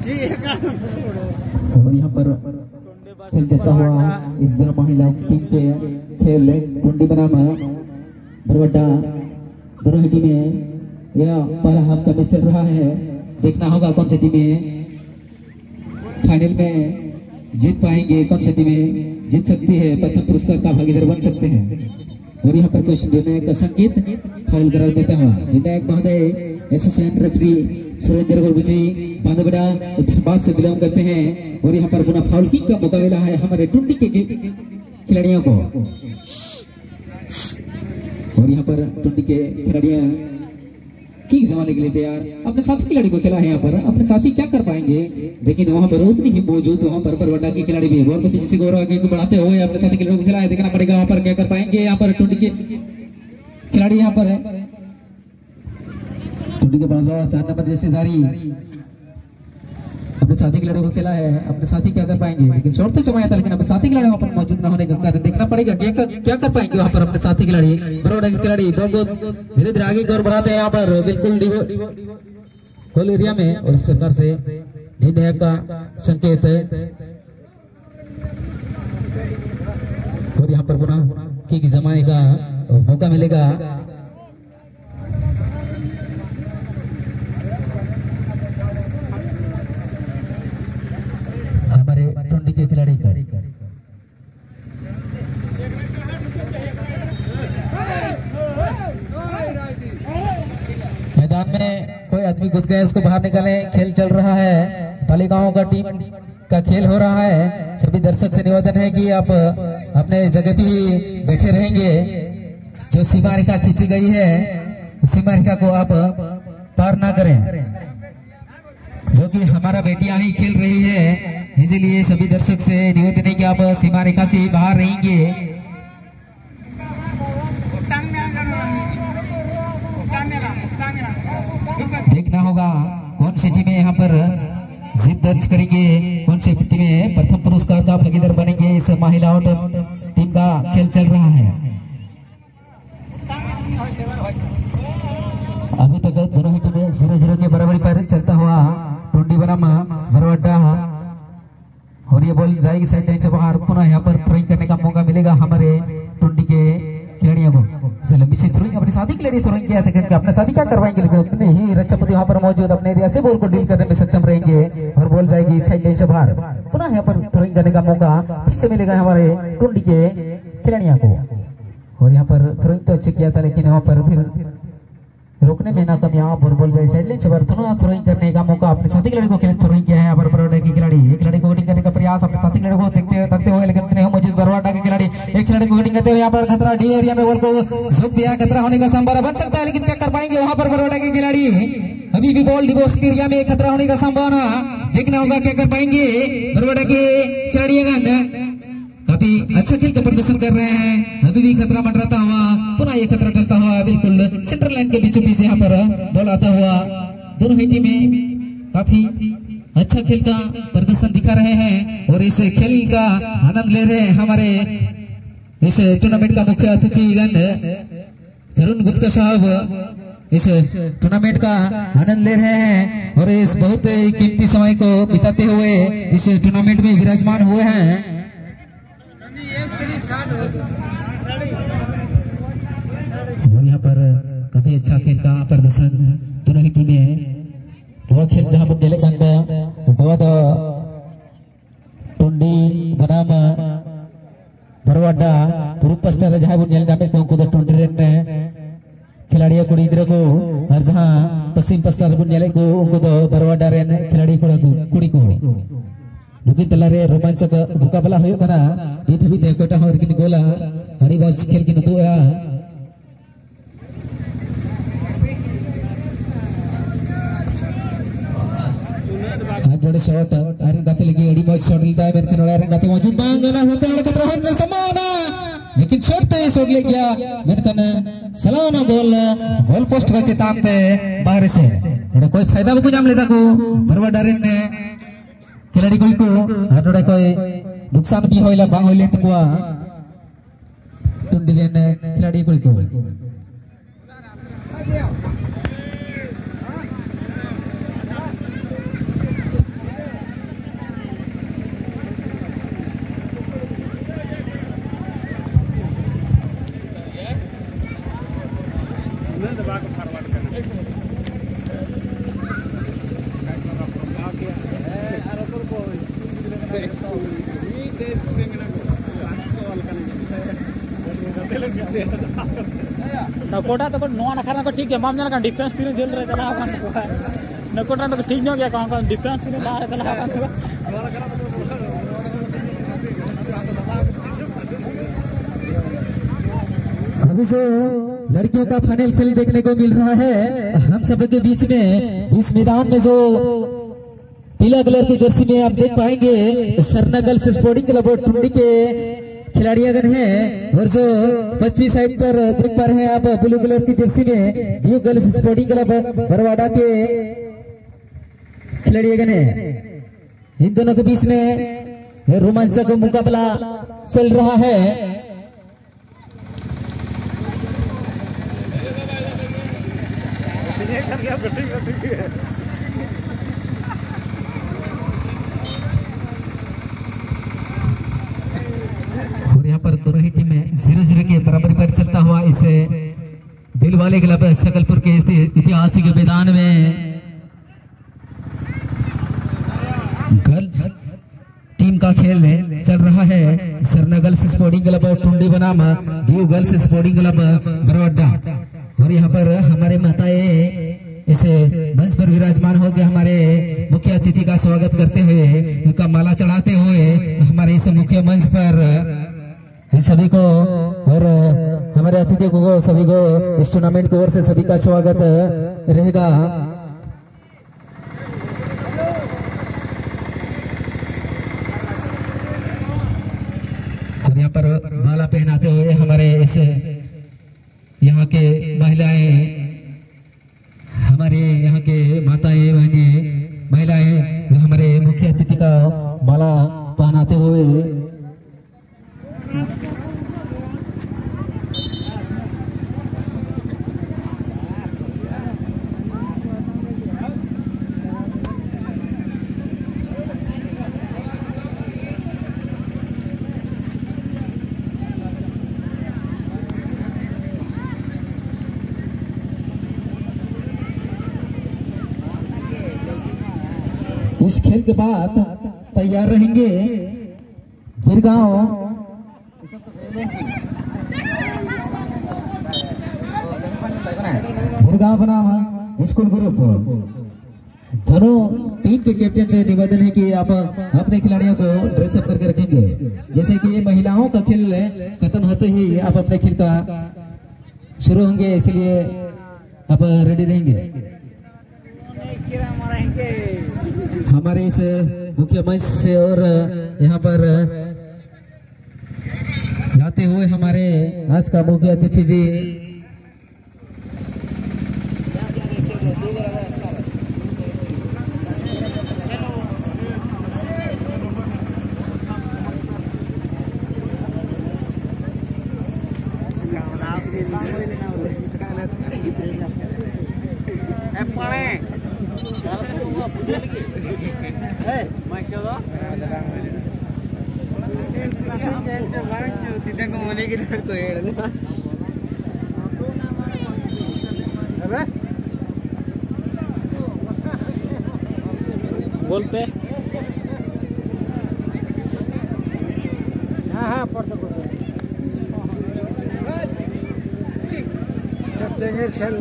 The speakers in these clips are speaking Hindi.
और यहाँ पर खेल चलता हुआ इस बार महिला टीम के खेल टुंडी बनाम बरवड्डा दोनों ही टीमें यह पहला हाफ़ का मैच चल रहा है। देखना होगा कौन सी टीमें फाइनल में जीत पाएँगे, कौन सी टीमें जीत सकती है, प्रथम पुरस्कार का भागीदार बन सकते हैं। और यहाँ पर कुछ निर्णायक का संकेत फाउल करार देता हुआ। विधायक महोदय एसोसिएशन रेफरी सुरेंद्र गुरबुजी बांधवड़ा धनबाद से बिलोंग करते हैं और यहाँ पर पुनः फाउल का मौका मिला है हमारे टुंडी के खिलाड़ियों को। और यहाँ पर टुंडी के खिलाड़ियाँ किक जमाने के लिए तैयार। अपने साथी खिलाड़ी को खिला है यहाँ पर। अपने साथी क्या कर पाएँगे? लेकिन वहाँ पर उतनी ही मौजूद वहाँ पर बरवड्डा के खिलाड़ी भी है। गौर तेज़ी से गौरव आगे को बढ़ाते हुए अपने साथी खिलाड़ी को खिलाया देखना पड़ेगा वहाँ पर क्या कर पाएँगे यहाँ पर टुंडी के खिलाड़ी यहाँ पर है। टुंडी के पास बाबा स्थान नंबर जैसेदारी अपने साथी खिलाड़ियों को खिला है, अपने साथी क्या कर पाएँगे? लेकिन शॉट तो जमाया था, लेकिन अपने साथी खिलाड़ी वहाँ पर मौजूद न होने का कारण देखना पड़ेगा, क्या क्या कर पाएँगे वहाँ पर अपने साथी खिलाड़ी बड़ोड़ा के खिलाड़ी बहुत बहुत धीरे धीरे आगे की ओर बढ़ाते हैं यहाँ पर, बिल्कुल गोल एरिया में, और इस प्रकार से निर्णय का संकेत है। और यहाँ पर पुनः किक जमाने का मौका मिलेगा हमारे टुंडी के खिलाड़ी को मैदान में कोई आदमी घुस गया उसको बाहर निकाले। खेल चल रहा है। बालिकाओं का टीम का खेल हो रहा है। सभी दर्शक से निवेदन है कि आप अपने जगह पे ही बैठे रहेंगे। जो सीमा रेखा खींची गई है सीमा रेखा को आप पार ना करें। जो कि हमारा बेटियाँ ही खेल रही है, इसीलिए सभी दर्शक से निवेदन है कि आप सीमा रेखा से ही बाहर रहेंगे देखना होगा कौन सी टीमें यहाँ पर जीत दर्ज करेंगे सी टीमें प्रथम पुरस्कार का भागीदार बनेंगे इस महिला टीम का खेल चल रहा है। अभी तक दोनों ही टीमें ज़ीरो ज़ीरो के बराबरी पर चलता हुआ टुंडी बनाम बरवड्डा और ये बॉल जाएगी साइड से बाहर। पुनः यहाँ पर थ्रोइंग करने का मौका मिलेगा हमारे टुंडी के खिलाड़ियों को। इसे से थ्रोइंग, अपने साथी के लिए थ्रोइंग किया था करके अपने साथी क्या करवाएँगे? लेकिन उतने ही रक्षापति वहाँ पर मौजूद, अपने एरिया से बॉल को डील करने में सक्षम रहेंगे और बॉल जाएगी साइड लाइन से बाहर। पुनः यहाँ पर थ्रोइंग करने का मौका फिर से मिलेगा हमारे टुंडी के खिलाड़ियों को। और यहाँ पर थ्रोइंग तो अच्छे किया था, लेकिन वहाँ पर फिर रोकने में नाकाम यहाँ पर बोल जाए साइड से बाहर थोड़ा थ्रोइंग करने का मौका। अपने साथी खिलाड़ी को थ्रोइंग किया है यहाँ पर बरवाडा के खिलाड़ी। खिलाड़ी को करने का प्रयास, अपने साथी खिलाड़ी को देखते हुए, लेकिन बरवाडा के खिलाड़ी। एक खिलाड़ी को कटिंग करते हुए यहाँ पर खतरा, डी एरिया में बॉल को झुक दिया। खतरा होने का संभावना बन सकता है, लेकिन क्या कर पाएँगे वहाँ पर बरवाडा के खिलाड़ी। अभी भी बॉल डिवोर्स के एरिया में खतरा होने का संभावना देखना होगा, क्या कर पाएँगे बरवाडा के खिलाड़ी काफ़ी अच्छा खेल का प्रदर्शन कर रहे हैं। अभी भी खतरा मंडराता हुआ, पुनः ये खतरा टलता हुआ, बिल्कुल सेंट्रल लाइन के बीचों बीच यहाँ पर बॉल आता हुआ। दोनों ही टीमें काफ़ी अच्छा खेल का प्रदर्शन दिखा रहे हैं और इस खेल का आनंद ले रहे हैं हमारे इस टूर्नामेंट का मुख्य अतिथि तरुण गुप्ता साहब। इस टूर्नामेंट का आनंद ले रहे हैं और इस बहुत ही कीमती समय को बिताते हुए इस टूर्नामेंट में विराजमान हुए हैं। और यहाँ पर काफ़ी अच्छा खेल का प्रदर्शन दोनों ही टीमें dua खेल जहाँ पर डेले पूर्व पस्टर जहाँ बन nyel nyame ko kuda Tundi rain खिलाड़ी कुड़ी गिद्रा को और जहाँ पश्चिम पस्टर बन nyele को उनको तो बरवाडा रेन खिलाड़ी को कुड़ी को नुकिन तलारे रोमांचक मुकाबला कना नीत भी देखो टा और किन गोला हरी बस खेल किन तो मौज शॉट लेता है मेरे खिलाड़ी आयरन गाते मौजूद बांग ना होते लड़के खतरा होने संभावना लेकिन शॉट ते शॉट ले गया मेरे सलाना बॉल गोल पोस्ट का चेतावते बाहर से कोई फ़ायदा बको जाम लेता को बरवा डारिन ने खिलाड़ी कोई को हटोड़े कोई भी होइला खिलाड़ी कोई को तीन झेल रहे चला कान को नकोटा तो ठीक न गया, कहाँ कहाँ डिफेंस तीन बाहर चला कान अभी से लड़कियों का फाइनल खेल देखने को मिल रहा है। हम सब के बीच में, इस मैदान में जो पीला कलर की जर्सी में आप देख पाएँगे सरना गर्ल्स स्पोर्टिंग क्लब और टुंडी के खिलाड़ियागण हैं और जो पश्चिमी साइड पर देख पा रहे हैं आप, ब्लू कलर की जर्सी में new girls sporting club Barwada के खिलाड़ियागण हैं। इन दोनों के बीच में रोमांचक मुकाबला चल रहा है। और यहाँ पर दोनों ही टीमें ज़ीरो ज़ीरो के बराबरी पर चलता हुआ इस दिल वाले क्लब शकलपुर के ऐतिहासिक मैदान में। गर्ल्स टीम का खेल चल रहा है। सरना गर्ल्स स्पोर्टिंग क्लब और टुंडी बनाम ड्यू गर्ल्स स्पोर्टिंग क्लब बरवाडा और यहाँ पर हमारे माताएँ इस मंच पर विराजमान हो गए हमारे मुख्य अतिथि का स्वागत करते हुए, उनका माला चढ़ाते हुए हमारे इस मुख्य मंच पर सभी को और हमारे अतिथियों को सभी को इस टूर्नामेंट की ओर से सभी का स्वागत रहेगा। यहाँ पर माला पहनाते हुए हमारे इस यहाँ के महिलाएँ, हमारे यहाँ के माताएँ बहनें महिलाएँ जो हमारे मुख्य अतिथि का माला पहनाते हुए इस खेल के बाद तैयार रहेंगे। गिरगांव। गिरगांव बनाम स्कूल ग्रुप। दोनों टीम के कैप्टन से निवेदन है कि आप अपने खिलाड़ियों को ड्रेसअप करके रखेंगे। जैसे कि ये महिलाओं का खेल खत्म होते ही आप अपने खेल का शुरू होंगे, इसलिए आप रेडी रहेंगे। हमारे इस मुख्य मंच से और यहाँ पर जाते हुए हमारे आज का मुख्य अतिथि जी घूमने की तरफ़ को हेड़ना बोल पे। हाँ हाँ पढ़ते पढ़ते सेप्टेंबर खेल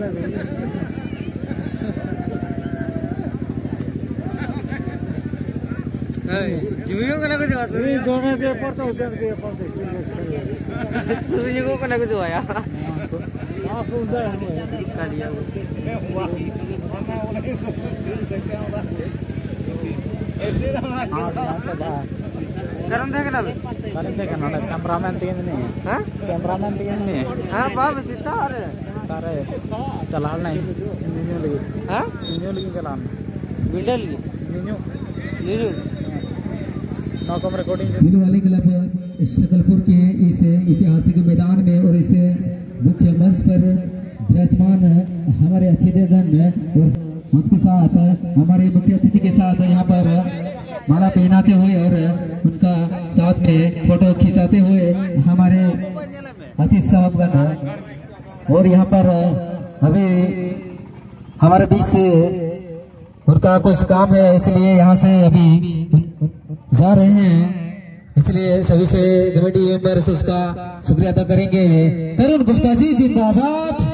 लगे जुइयो को लगो जो तुम दोनों के पढ़ते हो देन के पढ़ते सुइयो को लगो जो आया आप उधर है कालिया करम थे ना करें देखा ना कैमरामैन तीन नहीं हाँ कैमरामैन तीन नहीं हाँ बाप सीता अरे तारे चला नहीं न्यू लगी हाँ न्यू लगी चलान मिडल न्यू नीरू क्लब शकलपुर के इस ऐतिहासिक मैदान में और इस मुख्य मंच पर विराजमान हमारे अतिथिगण और उसके साथ हमारे मुख्य अतिथि के साथ यहाँ पर माला पहनाते हुए और उनका साथ में फ़ोटो खिंचाते हुए हमारे अतिथि साहबगण और यहाँ पर अभी हमारे बीच से उनका कुछ काम है, इसलिए यहाँ से अभी जा रहे हैं। इसलिए सभी से, कमेटी मेंबर्स, उसका शुक्रिया अदा करेंगे। तरुण गुप्ता जी, जिंदाबाद।